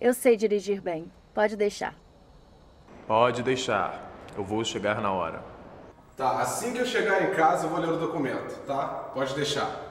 Eu sei dirigir bem. Pode deixar. Pode deixar. Eu vou chegar na hora. Tá, assim que eu chegar em casa eu vou ler o documento, tá? Pode deixar.